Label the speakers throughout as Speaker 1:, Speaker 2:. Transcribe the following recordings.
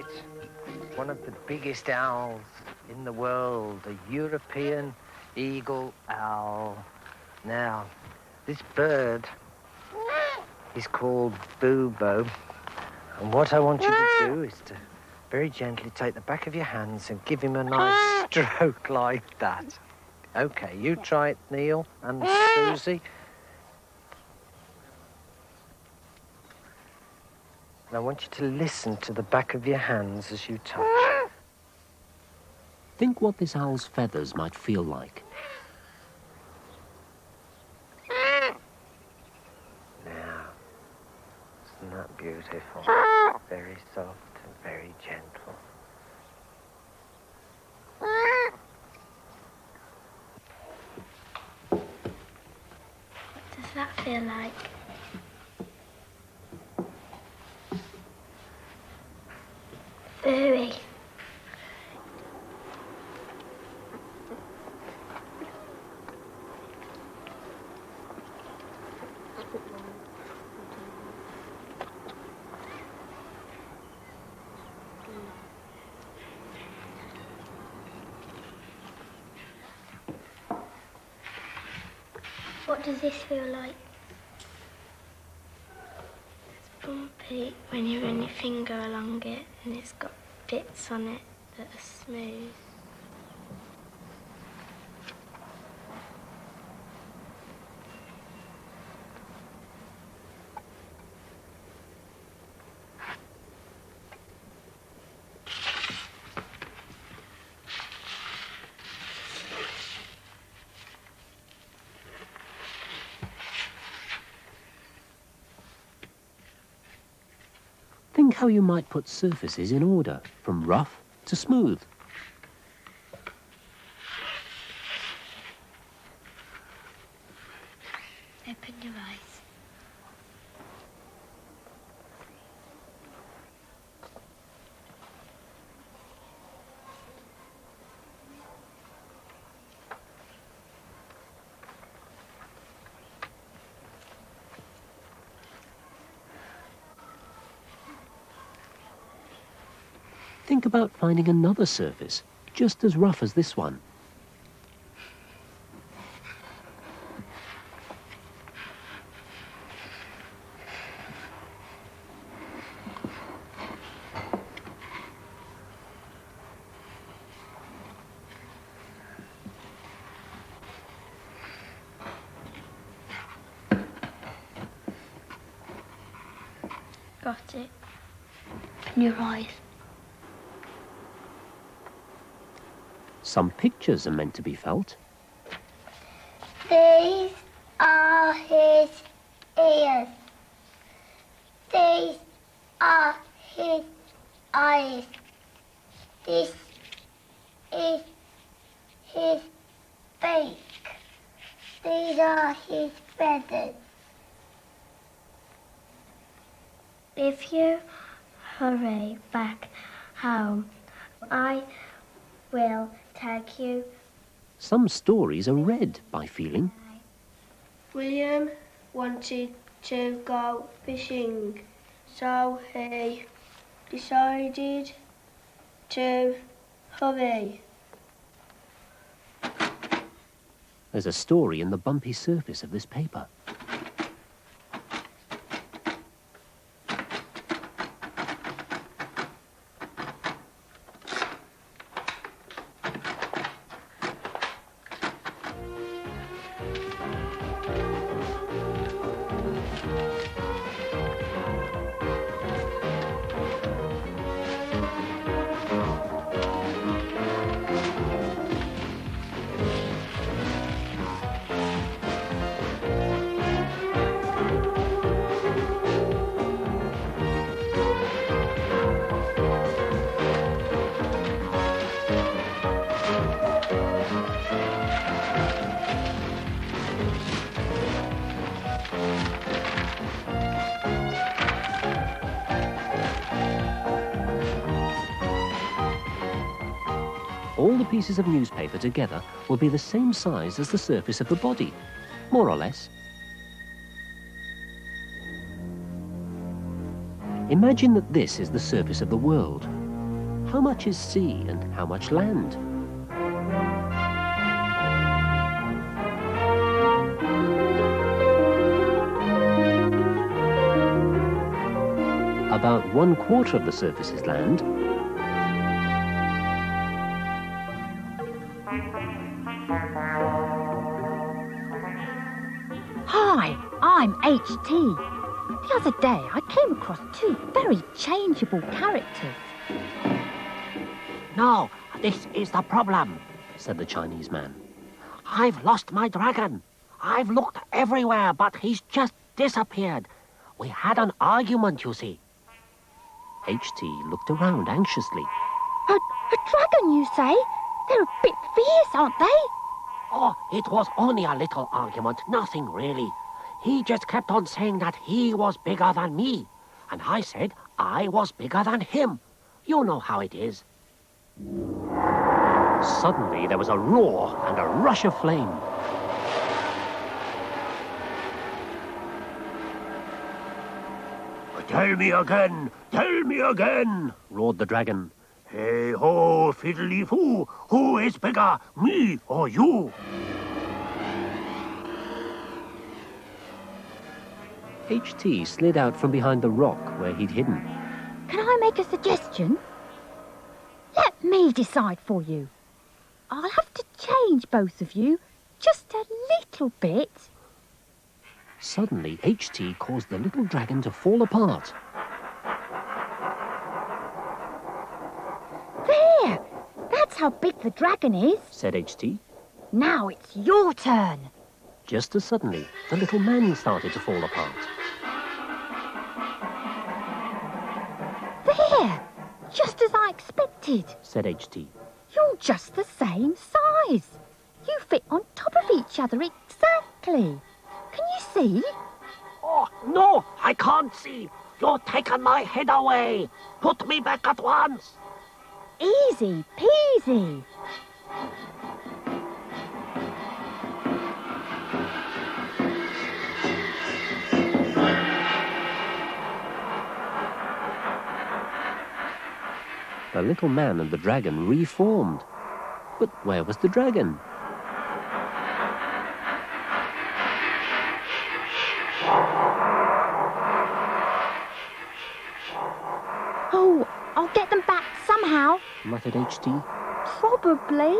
Speaker 1: it. One of the biggest owls in the world, a European eagle owl. Now, this bird is called Bubo. And what I want you to do is to very gently take the back of your hands and give him a nice stroke like that. Okay, you try it, Neil and Susie. And I want you to listen to the back of your hands as you touch.
Speaker 2: Think what this owl's feathers might feel like.
Speaker 1: Now, isn't that beautiful? Very soft and very gentle.
Speaker 3: What does that feel like? What does this feel like? It's bumpy when you run your finger along it and it's got bits on it that are smooth.
Speaker 2: Think how you might put surfaces in order, from rough to smooth.
Speaker 3: Open your eyes.
Speaker 2: Think about finding another surface, just as rough as this one.
Speaker 3: Got it. Open your eyes.
Speaker 2: Some pictures are meant to be felt.
Speaker 3: These are his ears. These are his eyes. This is his beak. These are his feathers. If you hurry back home, I will take you
Speaker 2: Some stories are read by feeling.
Speaker 4: William wanted to go fishing, so he decided to hurry.
Speaker 2: There's a story in the bumpy surface of this paper. All the pieces of newspaper together will be the same size as the surface of the body, more or less. Imagine that this is the surface of the world. How much is sea and how much land? About one quarter of the surface is land.
Speaker 5: I'm HT. The other day I came across two very changeable characters.
Speaker 6: No, this is the problem,
Speaker 2: said the Chinese man.
Speaker 6: I've lost my dragon. I've looked everywhere, but he's just disappeared. We had an argument, you see.
Speaker 2: HT looked around anxiously.
Speaker 5: A, a dragon, you say? They're a bit fierce, aren't they?
Speaker 6: Oh, it was only a little argument, nothing really. He just kept on saying that he was bigger than me. And I said I was bigger than him. You know how it is.
Speaker 2: Suddenly there was a roar and a rush of flame.
Speaker 7: Tell me again, tell me again, roared the dragon. Hey ho, fiddly foo, who is bigger, me or you?
Speaker 2: HT slid out from behind the rock where he'd hidden.
Speaker 5: Can I make a suggestion? Let me decide for you. I'll have to change both of you just a little bit.
Speaker 2: Suddenly, HT caused the little dragon to fall apart.
Speaker 5: There! That's how big the dragon is.
Speaker 2: said HT.
Speaker 5: Now it's your turn.
Speaker 2: Just as suddenly, the little man started to fall apart.
Speaker 5: I
Speaker 2: said HT.
Speaker 5: You're just the same size. You fit on top of each other exactly. Can you see?
Speaker 6: Oh, no, I can't see. You're taking my head away. Put me back at once.
Speaker 5: Easy peasy.
Speaker 2: The little man and the dragon reformed. But where was the dragon?
Speaker 5: Oh, I'll get them back somehow.
Speaker 2: muttered HT.
Speaker 5: Probably.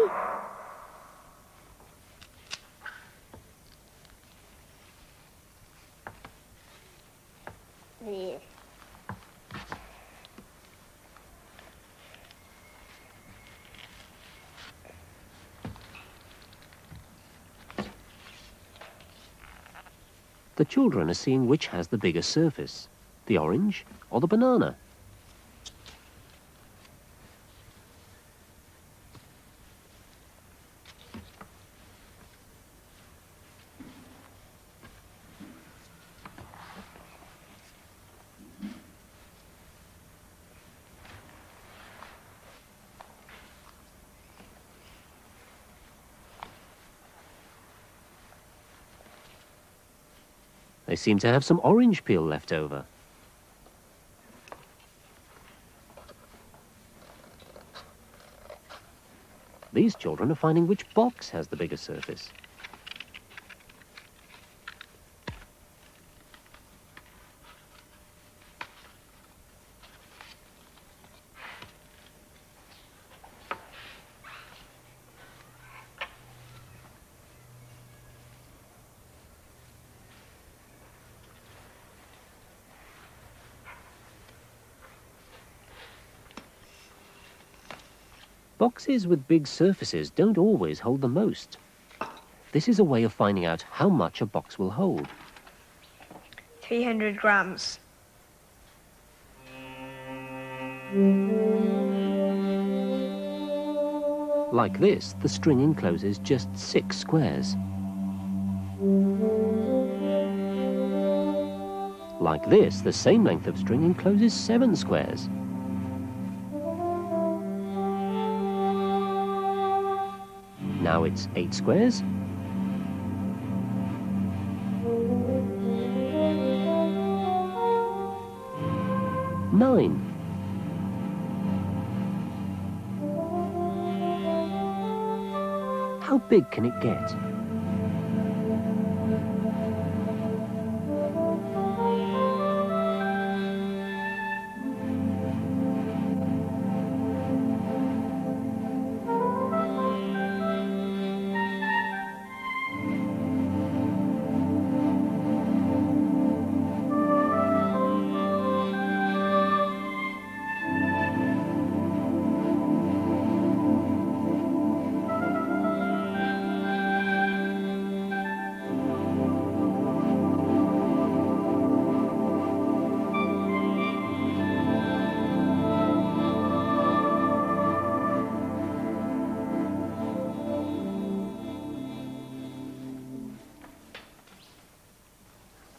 Speaker 2: The children are seeing which has the bigger surface, the orange or the banana. They seem to have some orange peel left over. These children are finding which box has the bigger surface. Boxes with big surfaces don't always hold the most. This is a way of finding out how much a box will hold.
Speaker 8: 300 grams.
Speaker 2: Like this, the string encloses just six squares. Like this, the same length of string encloses seven squares. Now it's eight squares. Nine. How big can it get?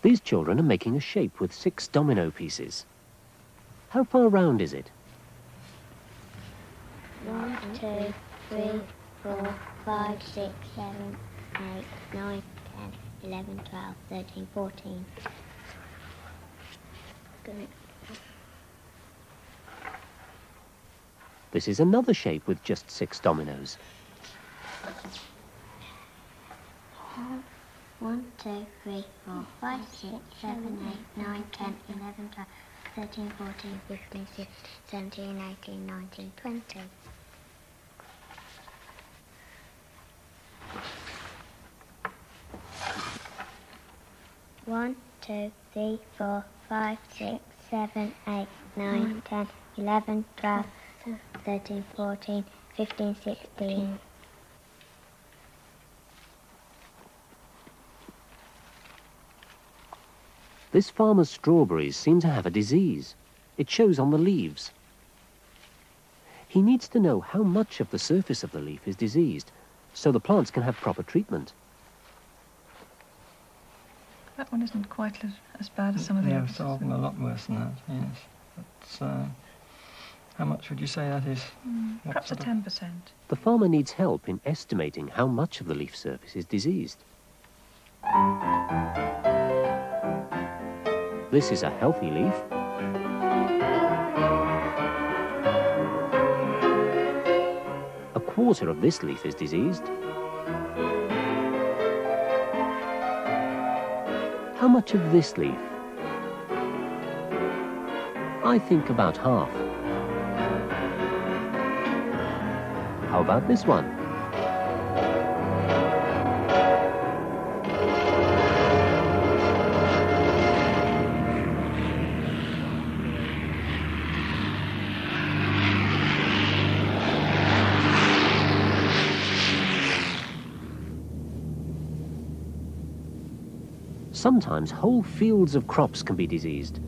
Speaker 2: These children are making a shape with six domino pieces. How far round is it?
Speaker 9: One, two, three, four, five, six, seven, eight, nine, ten, eleven, twelve, thirteen, fourteen. Good.
Speaker 2: This is another shape with just six dominoes.
Speaker 9: One, two, three, four, five, six, seven, eight, nine, ten, eleven, twelve, thirteen, fourteen, fifteen, sixteen, seventeen, eighteen, nineteen, twenty. One, two, three, four, five, six, seven, eight, nine, mm. ten, eleven, twelve, thirteen, fourteen, fifteen, sixteen.
Speaker 2: This farmer's strawberries seem to have a disease. It shows on the leaves. He needs to know how much of the surface of the leaf is diseased, so the plants can have proper treatment.
Speaker 8: That one isn't quite as, as bad as some of the
Speaker 10: yeah,
Speaker 8: others.
Speaker 10: some of them a lot worse than that, yes. But, uh, how much would you say that is?
Speaker 8: Mm, perhaps a 10%.
Speaker 2: The farmer needs help in estimating how much of the leaf surface is diseased. This is a healthy leaf. A quarter of this leaf is diseased. How much of this leaf? I think about half. How about this one? Sometimes whole fields of crops can be diseased.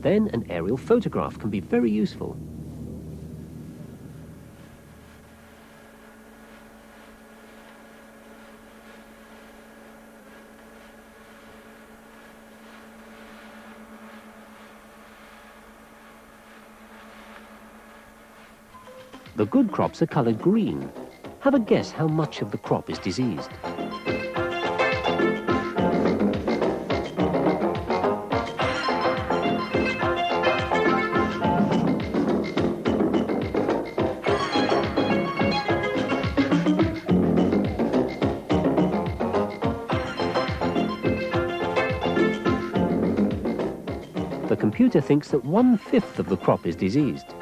Speaker 2: Then an aerial photograph can be very useful. The good crops are coloured green. Have a guess how much of the crop is diseased. The computer thinks that one-fifth of the crop is diseased.